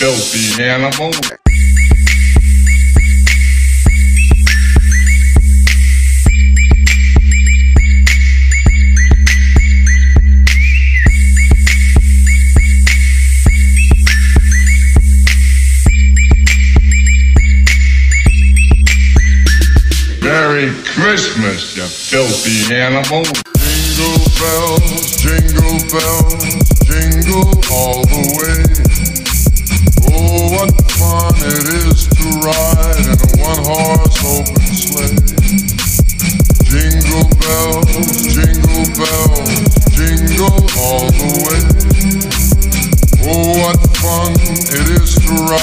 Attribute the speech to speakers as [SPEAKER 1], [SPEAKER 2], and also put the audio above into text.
[SPEAKER 1] filthy animal. Merry Christmas, you filthy animal.
[SPEAKER 2] Jingle bells, jingle bells, all the way. Oh, what fun it is to ride.